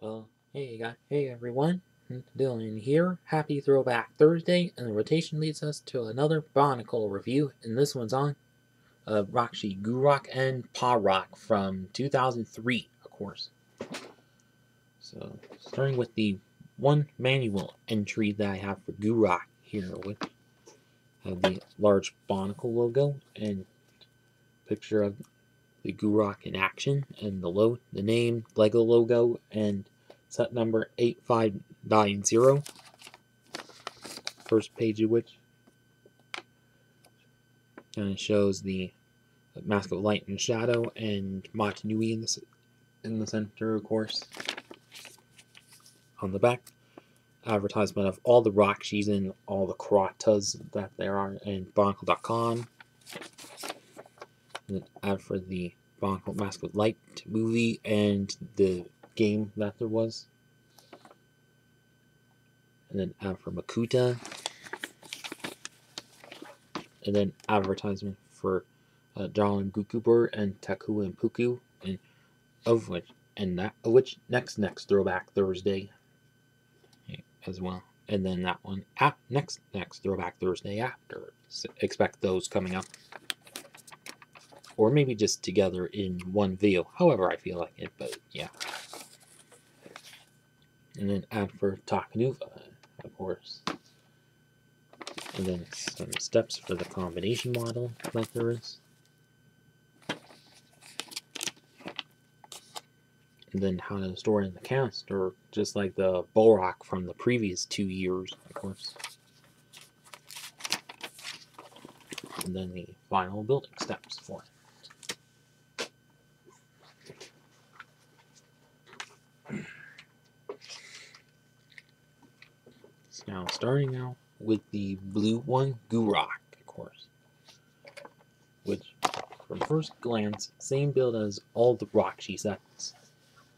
Well, hey guys, hey everyone, Dylan here. Happy Throwback Thursday, and the rotation leads us to another Bionicle review, and this one's on uh, Rahkshi Guurahk and Pa Rock from 2003, of course. So, starting with the one manual entry that I have for Guurahk here, which have the large Bionicle logo and picture of the Guurahk in action and the load, the name, Lego logo, and set number 8590. First page of which kind of shows the Mask of Light and Shadow and Mata Nui in the, in the center, of course. On the back, advertisement of all the Rahkshis and all the Kraatas that there are in Bionicle.com. And ad for the Bionicle Mask of Light movie and the game that there was. And then ad for Makuta. And then advertisement for uh, Darling Gukuber and Takua and Pewku, and of which and that of which next next Throwback Thursday as well. And then that one ap, next next Throwback Thursday after. So expect those coming up. Or maybe just together in one video, however I feel like it, but yeah. And then ad for Takanuva, of course. And then some steps for the combination model like there is. And then how to store in the canister, just like the Bohrok from the previous two years, of course. And then the final building steps for it. So now starting out with the blue one, Guurahk, of course. Which, from first glance, same build as all the Rahkshi sets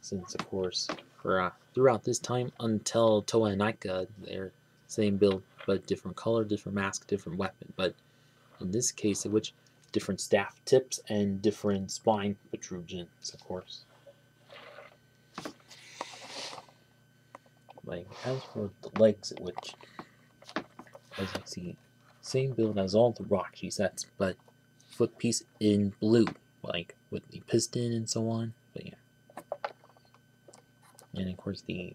since of course for uh, throughout this time until Toa and they're same build but different color, different mask, different weapon. But in this case, which different staff tips and different spine protrusions, of course. Like as for the legs, which as you see, same build as all the Rahkshi sets, but foot piece in blue, like with the piston and so on. But yeah and of course the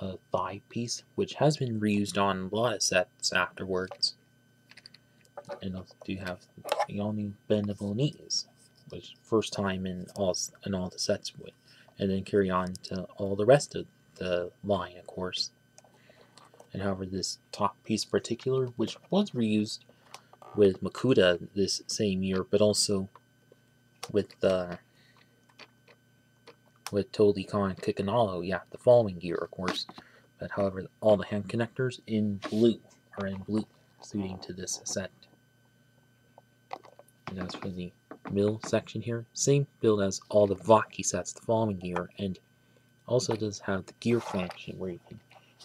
uh, thigh piece, which has been reused on a lot of sets afterwards. And also do have the all new bendable knees, which first time in all in all the sets, with, and then carry on to all the rest of the line, of course. And however, this top piece in particular, which was reused with Makuta this same year, but also with uh, with Toa Lhikan Kikanalo, yeah, the following year, of course. But however, all the hand connectors in blue are in blue, suiting to this set. And as for the mill section here, same build as all the Vahki sets the following year, and also does have the gear function where you can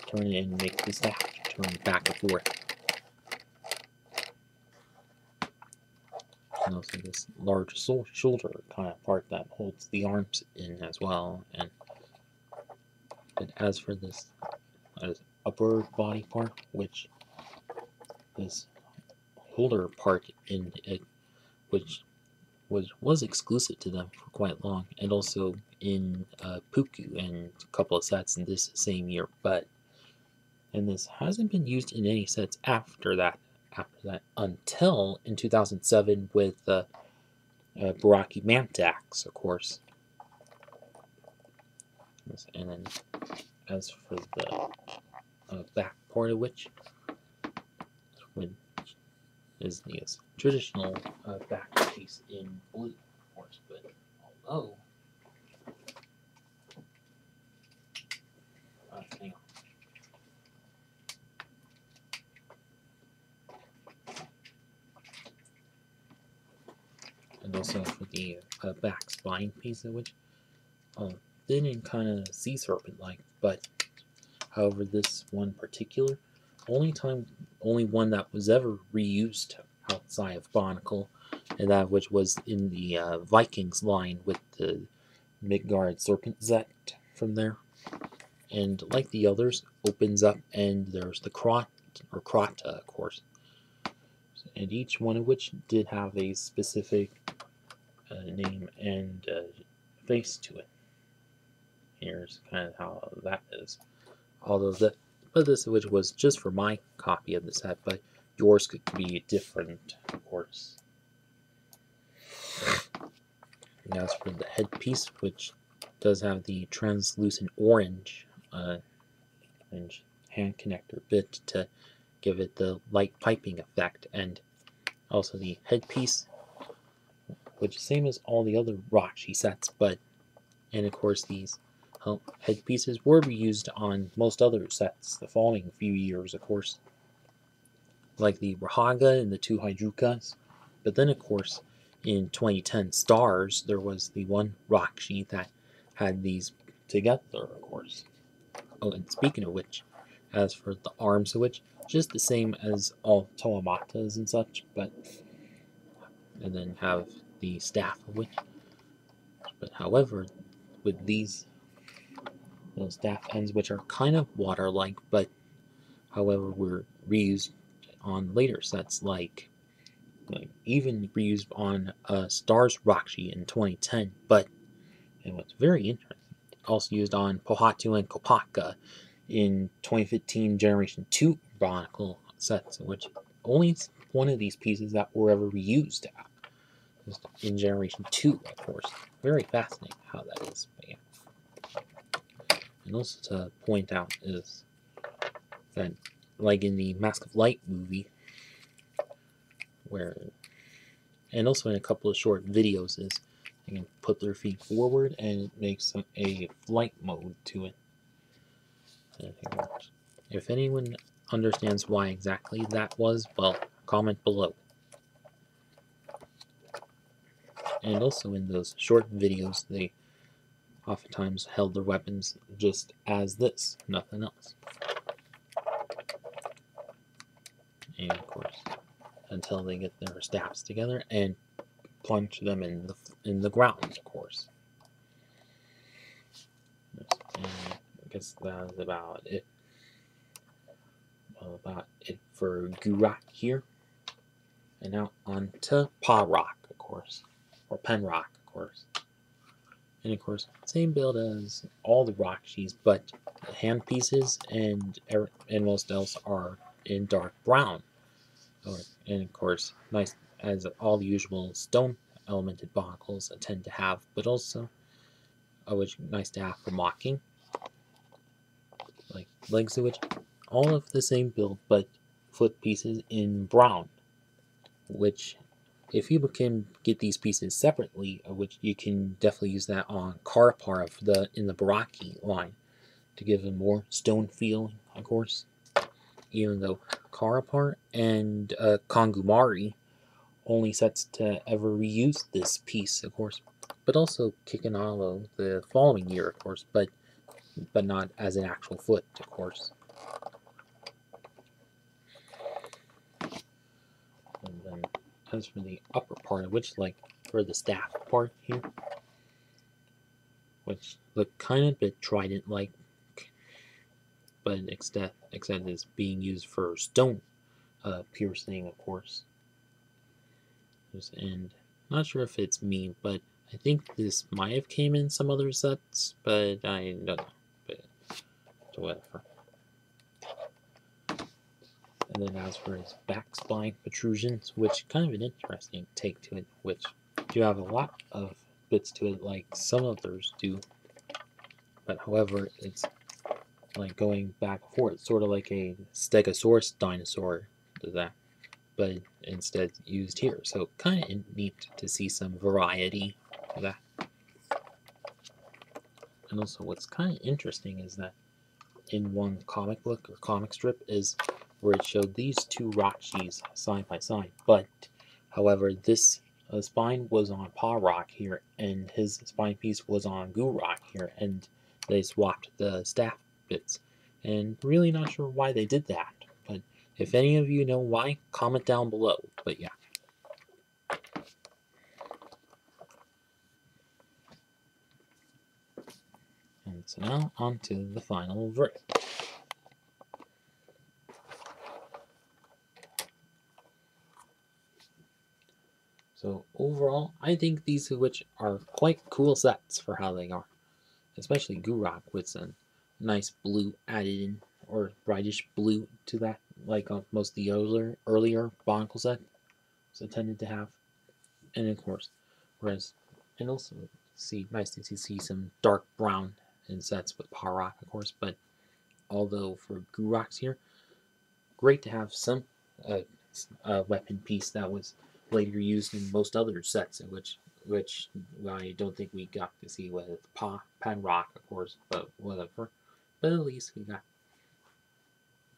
turn it and make the staff turn back and forth. and also this large shoulder kind of part that holds the arms in as well. And, and as for this upper body part, which this holder part in it, which was was exclusive to them for quite long, and also in uh, Pewku and a couple of sets in this same year, but and this hasn't been used in any sets after that after that until in 2007 with uh, uh, Barraki Mantax, of course. And then as for the uh, back part of which, which is the traditional uh, back piece in blue, of course, but although uh, and also for the uh, back spine piece which uh, thin and kind of sea serpent like but however this one particular only time only one that was ever reused outside of Bionicle and that which was in the uh, Vikings line with the Midgard serpent Zet from there and like the others, opens up and there's the crot or kraata, of course, and each one of which did have a specific uh, name and uh, face to it. Here's kind of how that is. Although that, but this which was just for my copy of the set, but yours could be different, of course. And as for the headpiece, which does have the translucent orange uh, orange hand connector bit to give it the light piping effect, and also the headpiece, which is same as all the other Rahkshi sets, but and of course these headpieces were reused on most other sets the following few years, of course, like the Rahaga and the two Hydrukas, but then of course in 2010 Stars there was the one Rahkshi that had these together, of course. Oh, and speaking of which, as for the arms of which, just the same as all Toa Matas and such, but and then have the staff of which. But however, with these those staff ends which are kind of water-like, but however were reused on later sets like like even reused on uh, Stars Rahkshi in 2010, but it was very interesting. Also used on Pohatu and Kopaka in 2015 Generation 2 Bionicle sets, which only one of these pieces that were ever reused in Generation 2, of course. Very fascinating how that is. but Yeah. And also to point out is that, like in the Mask of Light movie, where, and also in a couple of short videos, is they can put their feet forward and it makes a flight mode to it. If anyone understands why exactly that was, well, comment below. And also in those short videos, they oftentimes held their weapons just as this, nothing else. And of course, until they get their staffs together and plunge them in the in the ground, of course. And I guess that's about it. About it for Guurahk here. And now on to Pa Rock, of course. Or Panrahk, of course. And of course, same build as all the Rahkshis, but the hand pieces and, and most else are in dark brown. And of course, nice as all the usual stone elemented Bionicles tend to have, but also uh, which nice to have for mocking. Like legs of which all of the same build, but foot pieces in brown, which if you can get these pieces separately, uh, which you can definitely use that on Carapar of the in the Barraki line to give a more stone feel, of course. Even though Carapar and uh, Kongu Mahri only sets to ever reuse this piece, of course, but also Kikanalo the following year, of course, but but not as an actual foot, of course. And then as from the upper part, of which like for the staff part here, which look kind of bit trident-like, but except except is being used for stone uh, piercing, of course and not sure if it's me, but I think this might have came in some other sets, but I don't know. But whatever. And then as for his back spine protrusions, which kind of an interesting take to it, which do have a lot of bits to it like some others do. But however, it's like going back and forth, sort of like a Stegosaurus dinosaur does that but instead used here. So kind of neat to see some variety of that. And also what's kind of interesting is that in one comic book or comic strip is where it showed these two Rahkshis side by side. But, however, this uh, spine was on Pa Rock here, and his spine piece was on Guurahk here, and they swapped the staff bits. And really not sure why they did that. But if any of you know why, comment down below. But yeah. And so now on to the final verdict. So overall, I think these which are quite cool sets for how they are. Especially Guurahk with some nice blue added in, or brightish blue to that, like on most of the earlier, earlier Bionicle set so tended to have. And of course, whereas, and also see, nice to see some dark brown in sets with Rock, of course, but although for Guurahks here, great to have some uh, uh, weapon piece that was later used in most other sets, which which I don't think we got to see with pa, Panrahk, of course, but whatever. But at least we got,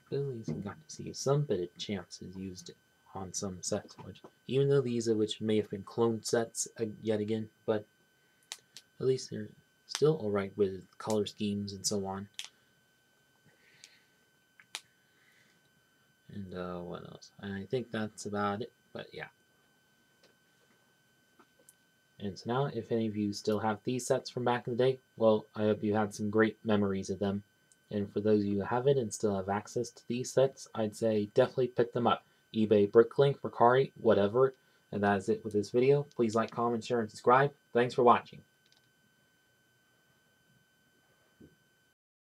but at least we got to see some bit of chances used on some sets, which even though these are which may have been cloned sets uh, yet again, but at least they're still alright with color schemes and so on. And uh, what else? I think that's about it, but yeah. And so now, if any of you still have these sets from back in the day, well, I hope you had some great memories of them. And for those of you who haven't and still have access to these sets, I'd say definitely pick them up. eBay, Bricklink, Mercari, whatever. And that is it with this video. Please like, comment, share, and subscribe. Thanks for watching.